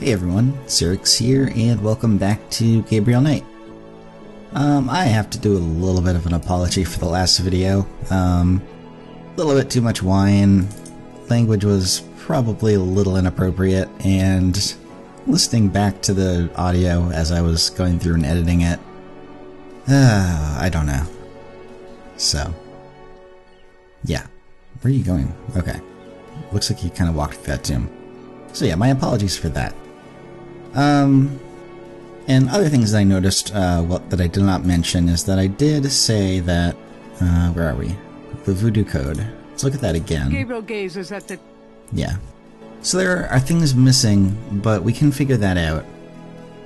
Hey everyone, Cyrix here, and welcome back to Gabriel Knight. Um, I have to do a little bit of an apology for the last video. Um, a little bit too much wine, language was probably a little inappropriate, and listening back to the audio as I was going through and editing it, uh, I don't know. So, yeah. Where are you going? Okay. Looks like you kind of walked through that tomb. So yeah, my apologies for that. Um, and other things that I noticed, uh, well, that I did not mention is that I did say that, uh, where are we? The voodoo code. Let's look at that again. Gabriel gazes at the. Yeah. So there are things missing, but we can figure that out.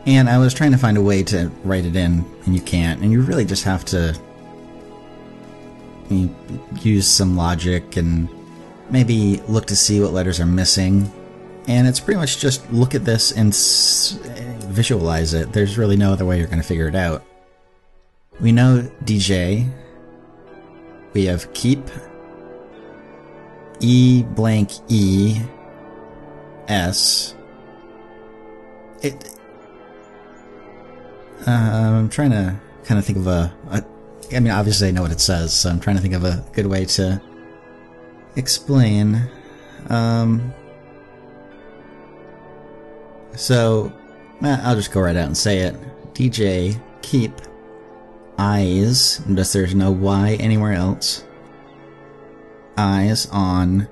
And I was trying to find a way to write it in, and you can't. And you really just have to you use some logic and maybe look to see what letters are missing. And it's pretty much just look at this and visualize it. There's really no other way you're going to figure it out. We know DJ. We have keep. E blank E S. It. Uh, I'm trying to kind of think of a, a. I mean, obviously I know what it says, so I'm trying to think of a good way to explain. Um. So, I'll just go right out and say it. DJ, keep eyes, unless there's no Y anywhere else, eyes on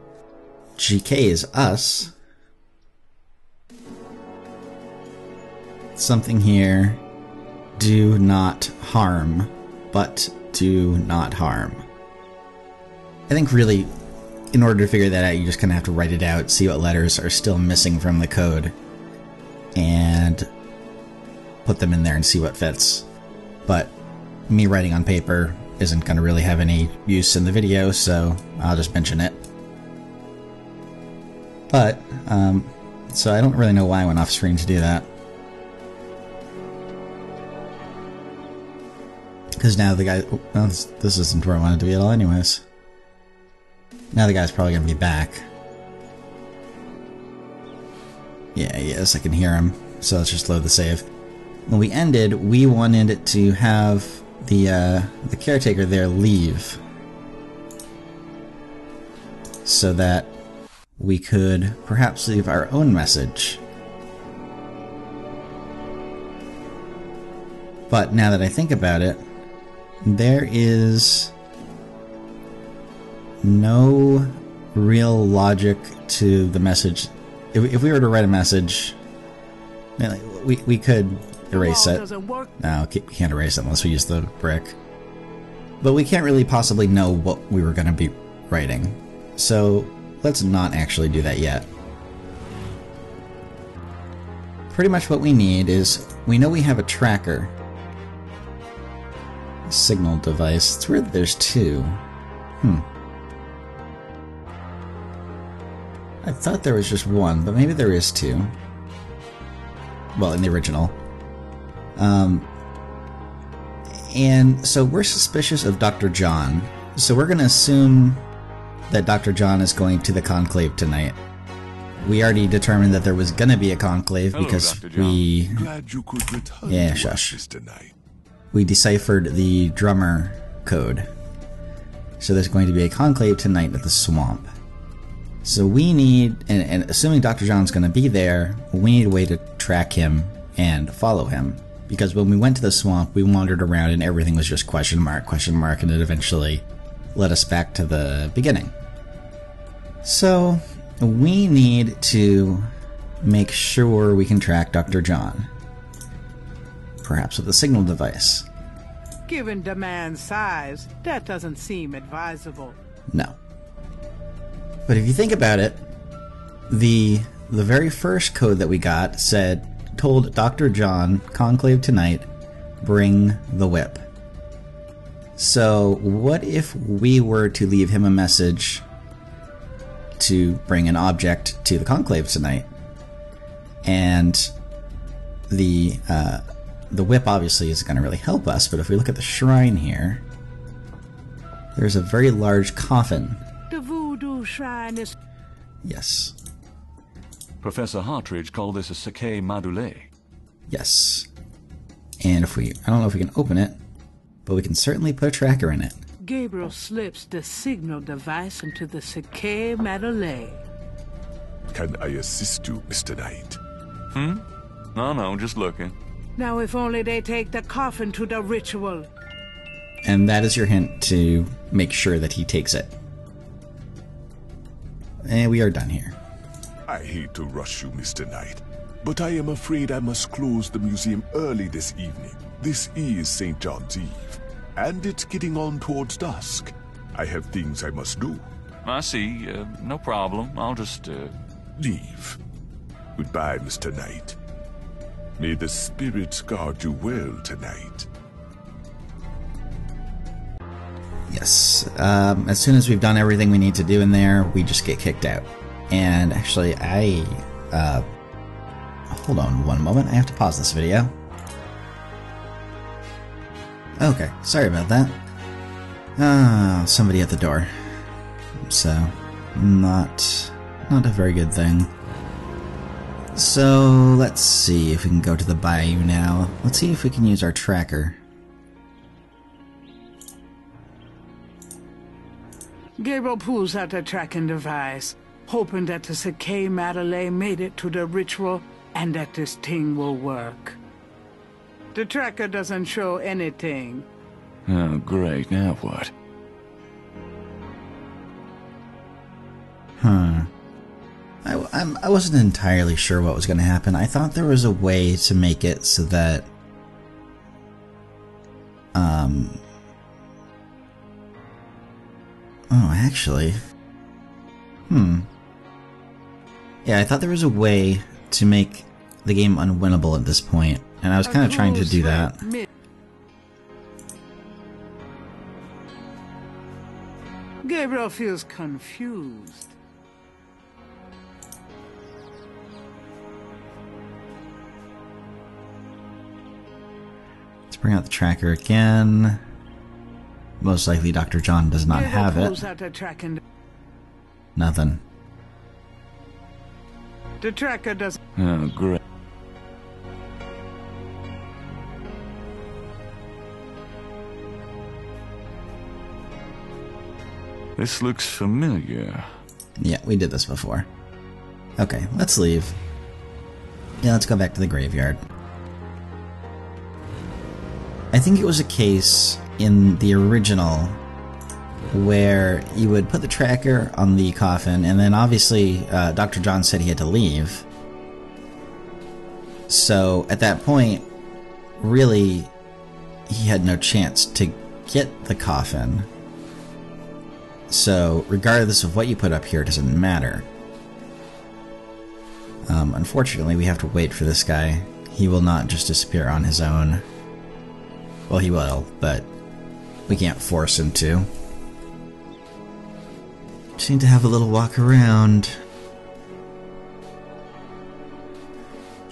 GK's us. Something here. Do not harm, but do not harm. I think really, in order to figure that out, you just kind of have to write it out, see what letters are still missing from the code, and put them in there and see what fits. But me writing on paper isn't going to really have any use in the video, so I'll just mention it. But, um, so I don't really know why I went off screen to do that. Because now the guy, well, this, isn't where I wanted to be at all anyways. Now the guy's probably going to be back. Yeah, yes, I can hear him. So let's just load the save. When we ended, we wanted to have the uh, the caretaker there leave, so that we could perhaps leave our own message. But now that I think about it, there is no real logic to the message. If, if we were to write a message, we, we could erase it. No, we can't erase it unless we use the brick. But we can't really possibly know what we were going to be writing. So let's not actually do that yet. Pretty much what we need is, we know we have a tracker. Signal device. It's weird that there's two. Hmm. I thought there was just one, but maybe there is two. Well, in the original. Um, and so we're suspicious of Dr. John. So we're going to assume that Dr. John is going to the conclave tonight. We already determined that there was going to be a conclave Hello, because we Glad you could return Yeah, shush. tonight. we deciphered the drummer code. So there's going to be a conclave tonight at the swamp. So we need, and, and assuming Dr. John's going to be there, we need a way to track him and follow him. Because when we went to the swamp, we wandered around and everything was just question mark, question mark, and it eventually led us back to the beginning. So we need to make sure we can track Dr. John. Perhaps with a signal device. Given demand size, that doesn't seem advisable. No. But if you think about it, the the very first code that we got said told Dr. John conclave tonight bring the whip. So what if we were to leave him a message to bring an object to the conclave tonight? And the uh, the whip obviously is going to really help us, but if we look at the shrine here, there's a very large coffin The voodoo shrine is Yes. Professor Hartridge called this a Sekey Madoule. Yes. And if we, I don't know if we can open it, but we can certainly put a tracker in it. Gabriel slips the signal device into the Sekey Madoule. Can I assist you, Mr. Knight? Hmm? No, no, just looking. Now, if only they take the coffin to the ritual. And that is your hint to make sure that he takes it. And we are done here. I hate to rush you, Mr. Knight, but I am afraid I must close the museum early this evening. This is St. John's Eve, and it's getting on towards dusk. I have things I must do. I see. Uh, no problem. I'll just, uh... Leave. Goodbye, Mr. Knight. May the spirits guard you well tonight. Yes. Um, as soon as we've done everything we need to do in there, we just get kicked out. And actually, I. Uh, hold on one moment. I have to pause this video. Okay, sorry about that. Ah, somebody at the door. So, not not a very good thing. So, let's see if we can go to the bayou now. Let's see if we can use our tracker. Gabriel pulls out the tracking device, hoping that the Sekey Madoule made it to the ritual and that this thing will work. The tracker doesn't show anything. Oh, great. Now what? Huh. I, I'm, I wasn't entirely sure what was going to happen. I thought there was a way to make it so that. Um. Oh, actually. Hmm. Yeah, I thought there was a way to make the game unwinnable at this point, and I was kind of trying to do that. Gabriel feels confused. Let's bring out the tracker again. Most likely Dr. John does not Gabriel have pulls it. out the tracking. Nothing. The tracker doesn't. Oh, great. This looks familiar. Yeah, we did this before. Okay, let's leave. Yeah, let's go back to the graveyard. I think it was a case in the original where you would put the tracker on the coffin, and then obviously uh, Dr. John said he had to leave. So at that point, really, he had no chance to get the coffin. So, regardless of what you put up here, it doesn't matter. Um, unfortunately, we have to wait for this guy. He will not just disappear on his own. Well, he will, but we can't force him to. Just need to have a little walk around.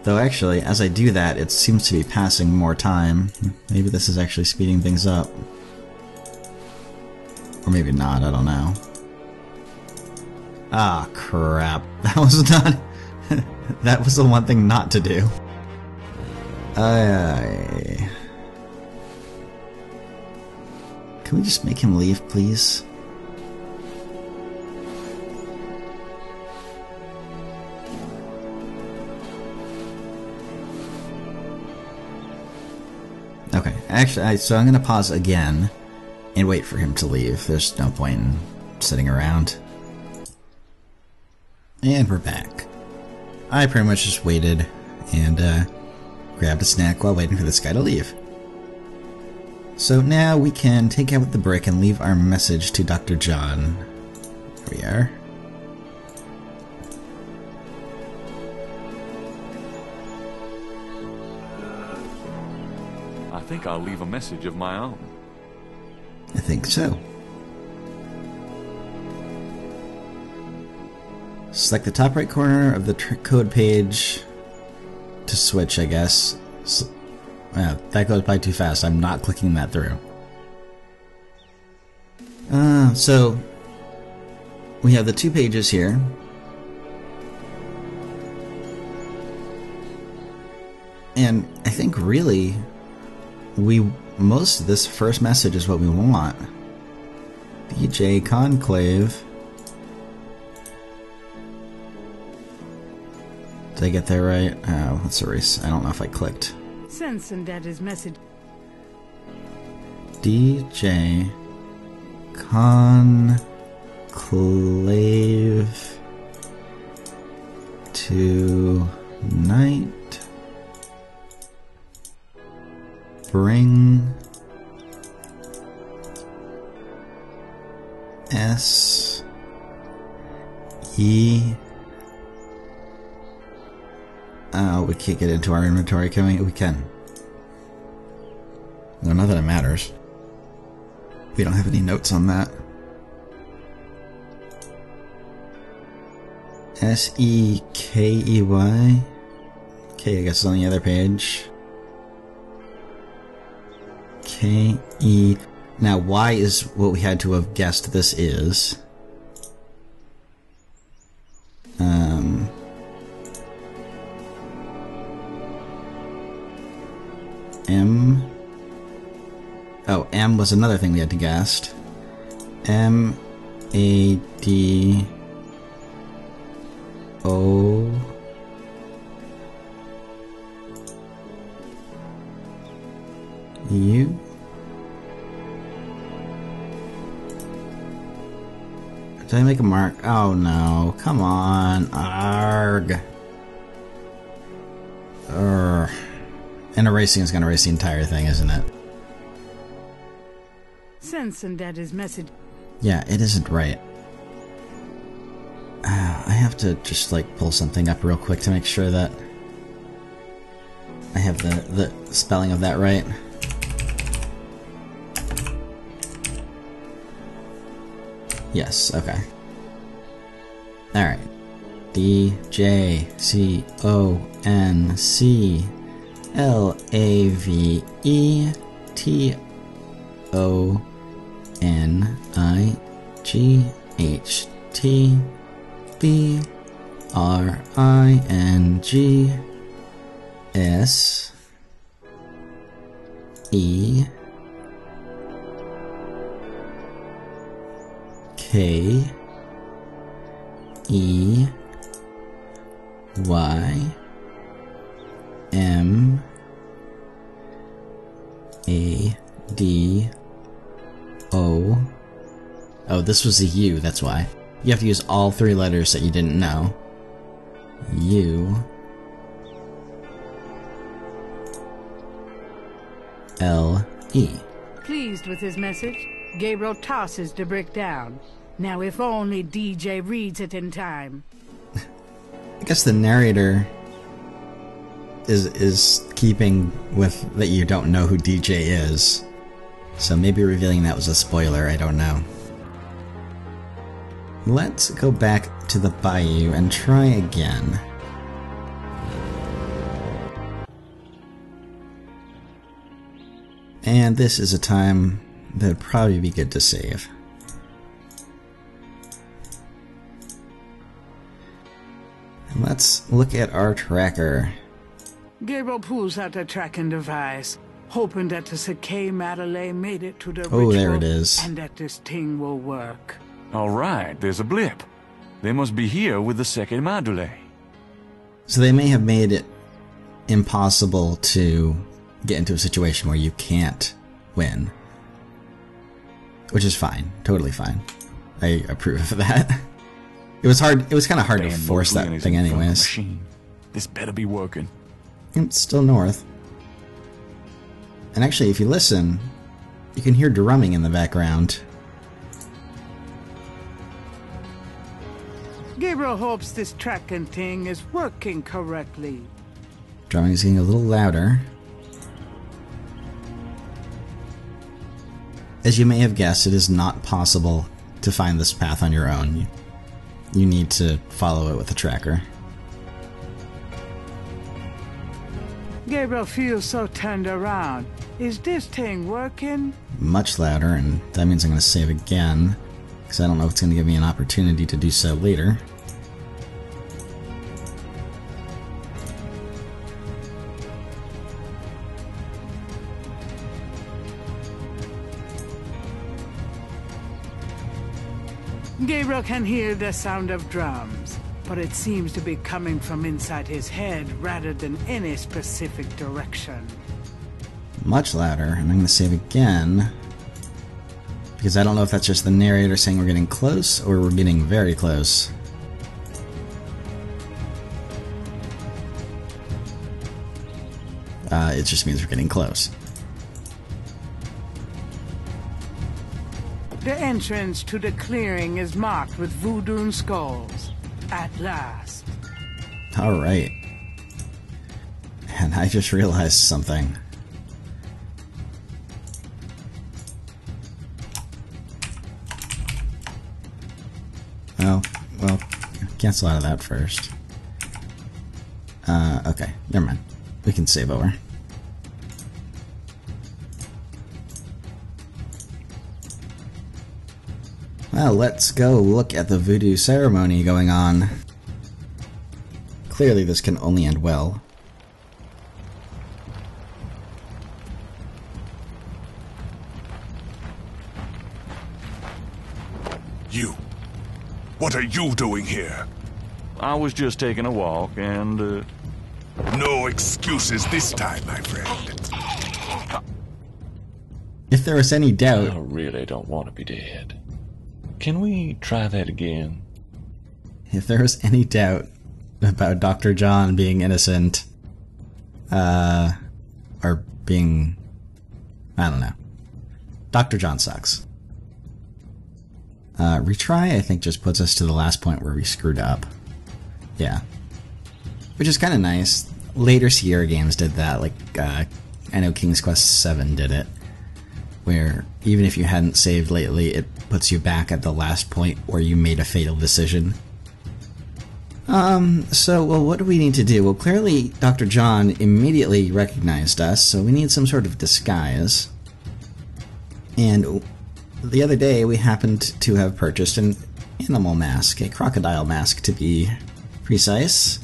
Though, actually, as I do that, it seems to be passing more time. Maybe this is actually speeding things up. Or maybe not, I don't know. Ah, crap. That was not... that was the one thing not to do. I... Can we just make him leave, please? Okay, actually, I, so I'm gonna pause again and wait for him to leave. There's no point in sitting around. And we're back. I pretty much just waited and uh, grabbed a snack while waiting for this guy to leave. So now we can take out the brick and leave our message to Dr. John. There we are. I think I'll leave a message of my own. I think so. Select the top right corner of the code page to switch, I guess. S- yeah, that goes by too fast. I'm not clicking that through. Uh, so we have the two pages here. And I think really, we most of this first message is what we want. DJ Conclave. Did I get that right? Oh, let's erase. I don't know if I clicked. Sensing that his message. DJ Conclave tonight. Bring S E. Oh, we can't get into our inventory, can we? We can. No, not that it matters. We don't have any notes on that. S E K E Y. Okay, I guess it's on the other page. K E. Now, Y is what we had to have guessed this is. Um. Oh, M was another thing we had to guess. M A D O U Did I make a mark? Oh no. Come on. Arg. Urgh. And erasing is going to erase the entire thing, isn't it? Sensing that his message. Yeah, it isn't right. Uh, I have to just like pull something up real quick to make sure that I have the, the spelling of that right. Yes, okay. Alright. D J C O N C L A V E T O N I G H T B R I N G S E K E Y M A D O Oh, this was a U, that's why. You have to use all three letters that you didn't know. U L E. Pleased with his message, Gabriel tosses the brick down. Now, if only DJ reads it in time. I guess the narrator is is keeping with that you don't know who DJ is. So maybe revealing that was a spoiler, I don't know. Let's go back to the bayou and try again. And this is a time that would probably be good to save. And let's look at our tracker. Gabriel pulls out the tracking device, hoping that the Sekey Madoule made it to the Oh, ritual there it is. and that this thing will work. All right, there's a blip. They must be here with the second module. So they may have made it impossible to get into a situation where you can't win. Which is fine. Totally fine. I approve of that. It was hard it was kinda hard to force that thing in front of the anyways. Machine. This better be working. It's still north. And actually if you listen, you can hear drumming in the background. Gabriel hopes this tracking thing is working correctly. Drumming is getting a little louder. As you may have guessed, it is not possible to find this path on your own. You, you need to follow it with a tracker. Gabriel feels so turned around. Is this thing working? Much louder, and that means I'm going to save again, because I don't know if it's going to give me an opportunity to do so later. Gabriel can hear the sound of drums, but it seems to be coming from inside his head rather than any specific direction. Much louder. And I'm going to save again. Because I don't know if that's just the narrator saying we're getting close or we're getting very close. Uh, it just means we're getting close. The entrance to the clearing is marked with voodoo skulls. At last. Alright. And I just realized something. Cancel out of that first. Uh, okay, never mind. We can save over. Well, let's go look at the voodoo ceremony going on. Clearly, this can only end well. You. What are you doing here? I was just taking a walk and, uh, No excuses this time, my friend. If there was any doubt... I really don't want to be dead. Can we try that again? if there was any doubt about Dr. John being innocent, uh, or being, I don't know. Dr. John sucks. Uh, retry, I think, just puts us to the last point where we screwed up. Yeah. Which is kind of nice. Later Sierra games did that, like, uh, I know King's Quest VII did it, where even if you hadn't saved lately, it puts you back at the last point where you made a fatal decision. Um, so, well, what do we need to do? Well, clearly Dr. John immediately recognized us, so we need some sort of disguise. And the other day we happened to have purchased an animal mask, a crocodile mask to be precise.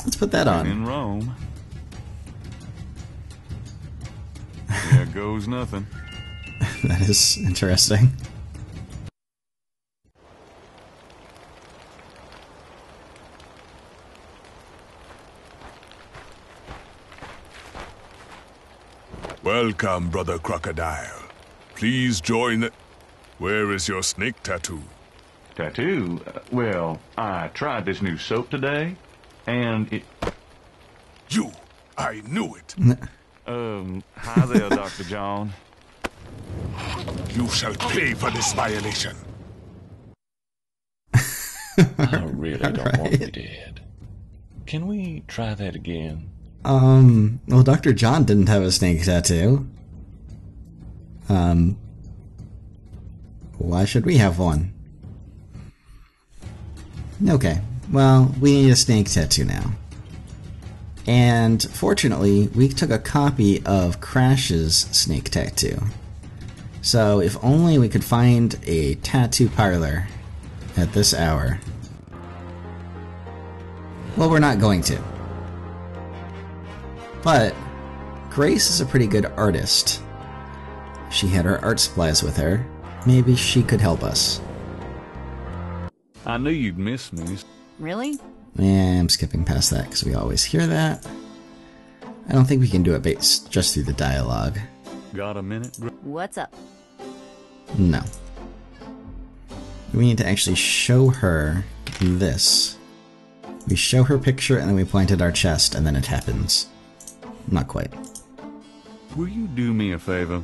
Let's put that on. in Rome. there goes nothing. that is interesting. Welcome, Brother Crocodile. Please join the... Where is your snake tattoo? Tattoo? Uh, Well, I tried this new soap today, and it. You! I knew it! Um, hi there, Dr. John. You shall pay for this violation! I really don't want to be dead. Can we try that again? Um, well, Dr. John didn't have a snake tattoo. Um, why should we have one? Okay, well, we need a snake tattoo now. And fortunately, we took a copy of Crash's snake tattoo. So, if only we could find a tattoo parlor at this hour. Well, we're not going to. But Grace is a pretty good artist. She had her art supplies with her. Maybe she could help us. I knew you'd miss me. Really? Yeah, I'm skipping past that because we always hear that. I don't think we can do it based just through the dialogue. Got a minute? What's up? No. We need to actually show her this. We show her picture and then we point at our chest and then it happens. Not quite. Will you do me a favor?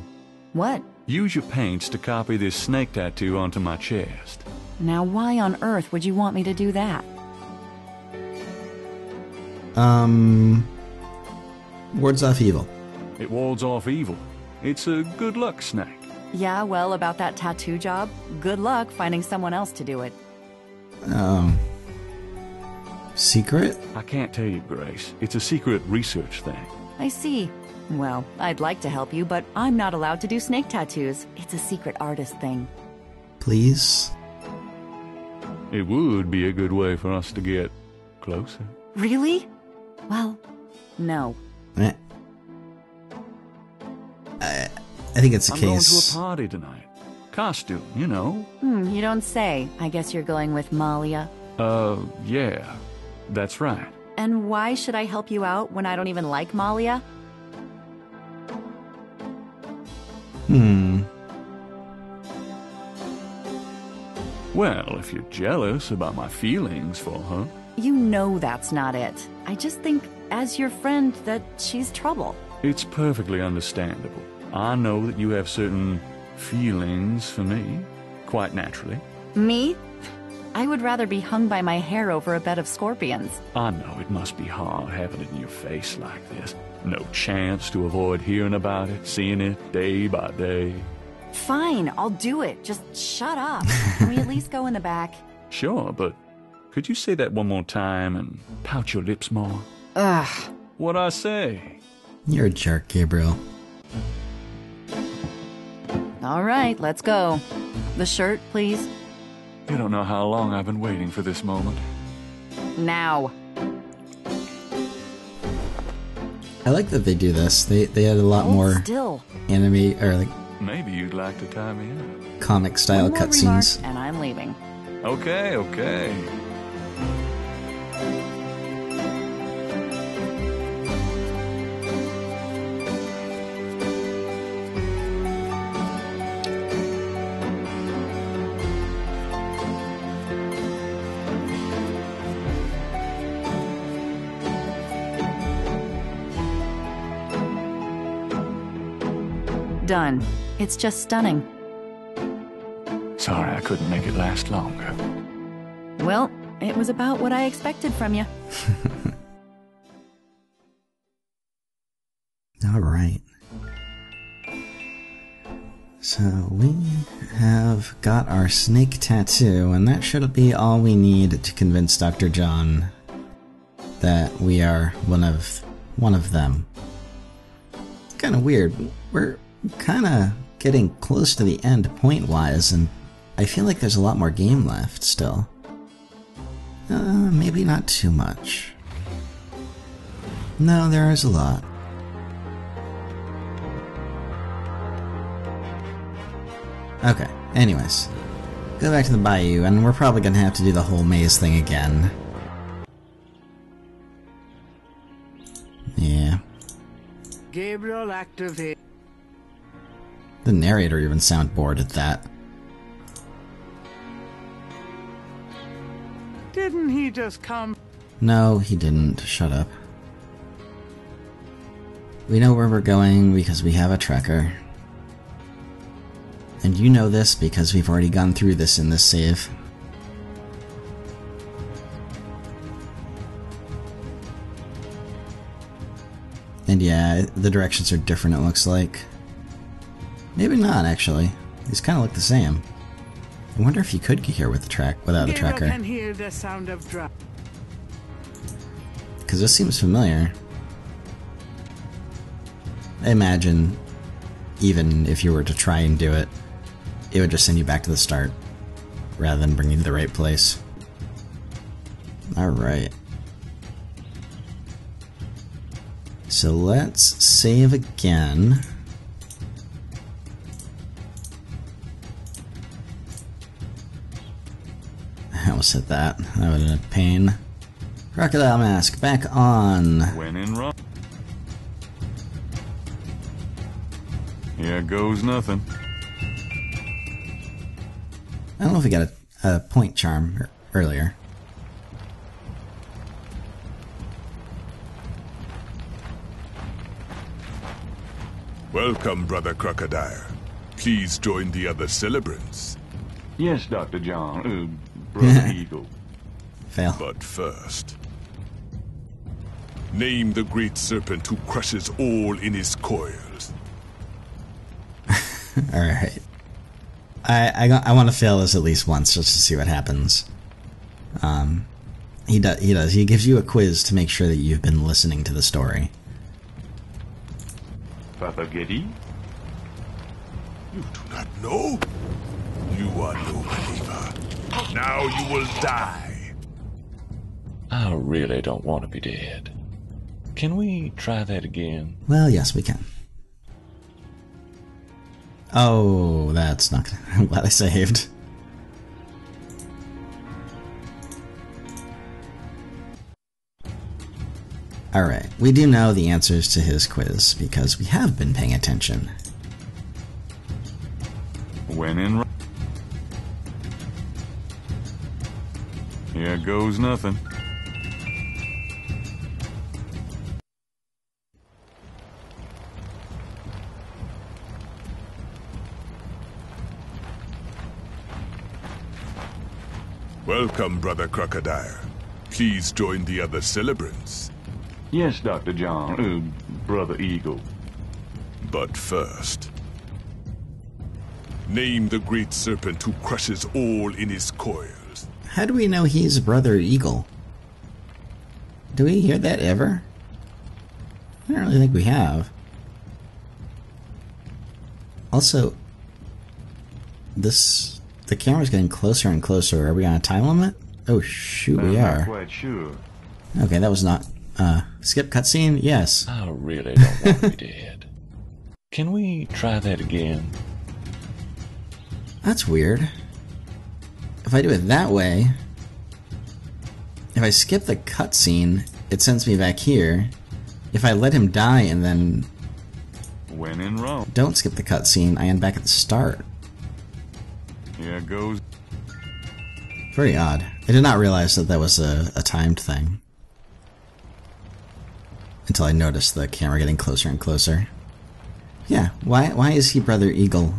What? Use your paints to copy this snake tattoo onto my chest. Now, why on earth would you want me to do that? Um. Wards off evil. It wards off evil. It's a good luck snack. Yeah, well, about that tattoo job, good luck finding someone else to do it. Um. Secret? I can't tell you, Grace. It's a secret research thing. I see. Well, I'd like to help you, but I'm not allowed to do snake tattoos. It's a secret artist thing. Please? It would be a good way for us to get closer. Really? Well, no. Eh. I, I think it's a I'm going to a party tonight. Costume, you know. Hmm, you don't say. I guess you're going with Malia. Uh, yeah. That's right. And why should I help you out when I don't even like Malia? Hmm. Well, if you're jealous about my feelings for her. You know that's not it. I just think, as your friend, that she's trouble. It's perfectly understandable. I know that you have certain feelings for me, quite naturally. Me? I would rather be hung by my hair over a bed of scorpions. I know it must be hard having it in your face like this. No chance to avoid hearing about it, seeing it day by day. Fine, I'll do it. Just shut up. Can we at least go in the back? Sure, but could you say that one more time and pout your lips more? Ugh. What I say? You're a jerk, Gabriel. All right, let's go. The shirt, please. You don't know how long I've been waiting for this moment. Now. I like that they do this. They they had a lot Hold more still. anime or like Maybe you'd like to tie me up. comic style One more remark, cutscenes. and I'm leaving. Okay, okay. Done. It's just stunning. Sorry I couldn't make it last longer. Well, it was about what I expected from you. All right. So we have got our snake tattoo, and that should be all we need to convince Dr. John that we are one of one of them. Kind of weird. We're kind of getting close to the end point-wise, and I feel like there's a lot more game left still. Uh, maybe not too much. No, there is a lot. Okay, anyways. Go back to the bayou, and we're probably gonna have to do the whole maze thing again. Yeah. Gabriel activate. The narrator even sound bored at that. Didn't he just come? No, he didn't. Shut up. We know where we're going because we have a tracker. And you know this because we've already gone through this in this save. And yeah, the directions are different, it looks like. Maybe not, actually. These kind of look the same. I wonder if you could get here with the track without the tracker. can hear the sound of. Because this seems familiar. I imagine, even if you were to try and do it, it would just send you back to the start, rather than bring you to the right place. Alright. So let's save again. Almost hit that. That would have been a pain. Crocodile mask back on. When in Rome. Here goes nothing. I don't know if we got a, a point charm er- earlier. Welcome, Brother Crocodile. Please join the other celebrants. Yes, Dr. John. Uh, Brother Eagle. Fail. But first, name the great serpent who crushes all in his coils. Alright. I, I, I want to fail this at least once just to see what happens. Um, he, does, he does. He gives you a quiz to make sure that you've been listening to the story. Father Getty. You do not know? You are no believer. Now you will die. I really don't want to be dead. Can we try that again? Well, yes, we can. Oh, that's not gonna. I'm glad I saved. Alright, we do know the answers to his quiz because we have been paying attention. When in Ro- Here goes nothing. Welcome, Brother Crocodile. Please join the other celebrants. Yes, Dr. John. Uh, Brother Eagle. But first, name the great serpent who crushes all in his coils. How do we know he's Brother Eagle? Do we hear that ever? I don't really think we have. Also, this the camera's getting closer and closer. Are we on a time limit? Oh shoot, we I'm not are. quite sure. Okay, that was not uh skip cutscene. Yes. I really don't want to be dead. Can we try that again? That's weird. If I do it that way, if I skip the cutscene, it sends me back here. If I let him die and then When in Rome. don't skip the cutscene, I end back at the start. Here goes. Very odd. I did not realize that that was a, a timed thing. Until I noticed the camera getting closer and closer. Yeah, why why is he Brother Eagle?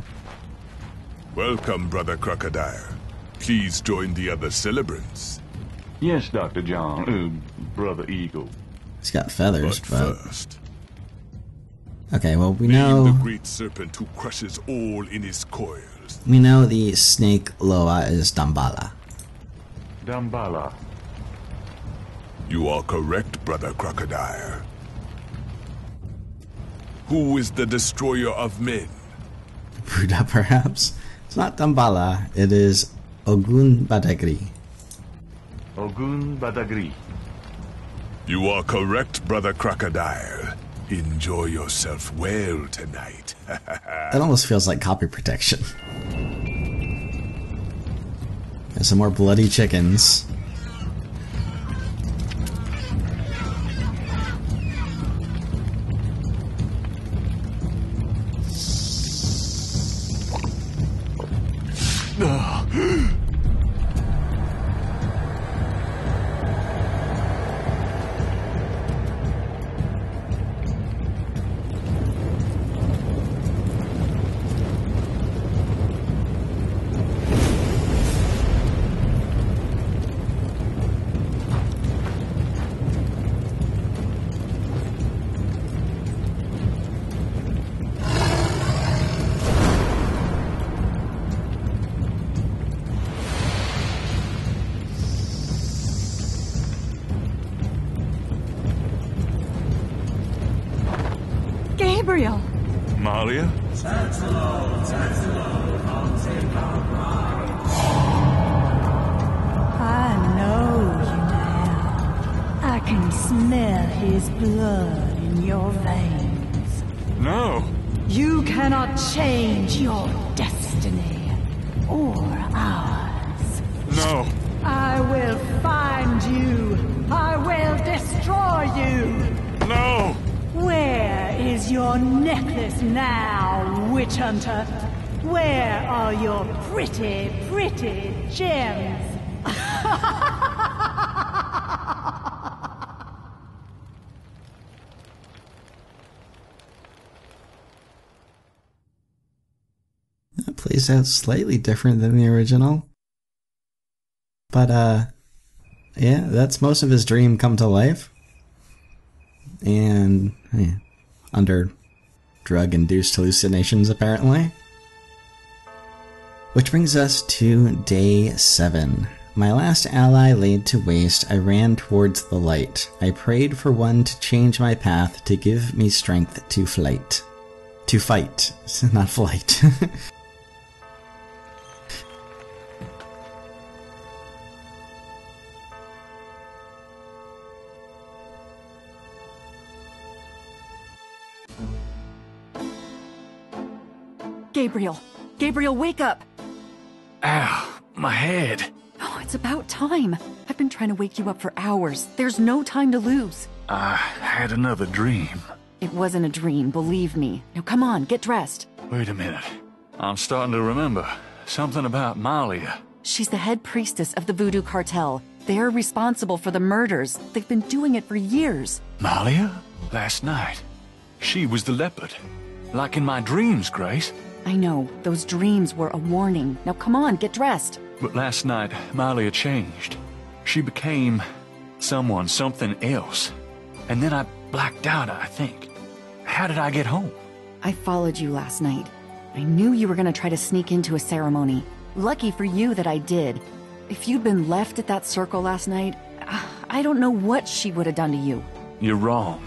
Welcome, Brother Crocodile. Please join the other celebrants. Yes, Dr. John. Uh, Brother Eagle. He's got feathers, But but first, okay. Well, we name the know great serpent who crushes all in his coils. we know the snake Loa is Dambala. Dambala. You are correct, Brother Crocodile. Who is the destroyer of men? Buddha, perhaps. It's not Dambala. It is Ogun Badagri. Ogun Badagri. You are correct, Brother Crocodile. Enjoy yourself well tonight. That almost feels like copy protection. And some more bloody chickens. Gabriel! Malia? I know you now. I can smell his blood in your veins. No. You cannot change your is your necklace now, witch hunter? Where are your pretty, pretty gems? That plays out slightly different than the original. But, uh, yeah, that's most of his dream come to life. And, yeah, under drug induced hallucinations, apparently. Which brings us to day 7. My last ally laid to waste, I ran towards the light. I prayed for one to change my path, to give me strength to flight. To fight, not flight. Gabriel. Gabriel, wake up! Ow, my head. Oh, it's about time. I've been trying to wake you up for hours. There's no time to lose. I had another dream. It wasn't a dream, believe me. Now come on, get dressed. Wait a minute. I'm starting to remember. Something about Malia. She's the head priestess of the Voodoo Cartel. They're responsible for the murders. They've been doing it for years. Malia? Last night. She was the leopard. Like in my dreams, Grace. I know, those dreams were a warning. Now come on, get dressed. But last night, Malia changed. She became someone, something else. And then I blacked out, I think. How did I get home? I followed you last night. I knew you were gonna try to sneak into a ceremony. Lucky for you that I did. If you'd been left at that circle last night, I don't know what she would have done to you. You're wrong.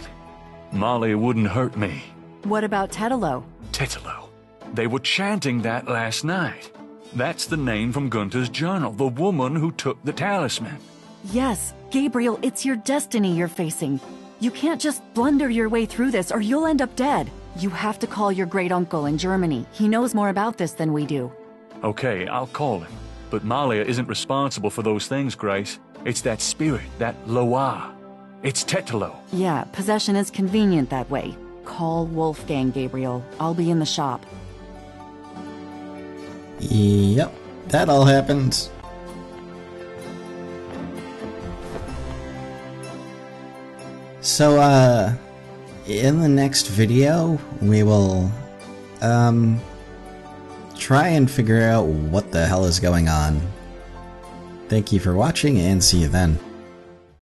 Malia wouldn't hurt me. What about Tetelo? Tetelo. They were chanting that last night. That's the name from Gunter's journal, the woman who took the talisman. Yes, Gabriel, it's your destiny you're facing. You can't just blunder your way through this or you'll end up dead. You have to call your great uncle in Germany. He knows more about this than we do. Okay, I'll call him. But Malia isn't responsible for those things, Grace. It's that spirit, that Loa. It's Tetelo. Yeah, possession is convenient that way. Call Wolfgang, Gabriel. I'll be in the shop. Yep, that all happens. So, uh, in the next video, we will, um, try and figure out what the hell is going on. Thank you for watching, and see you then.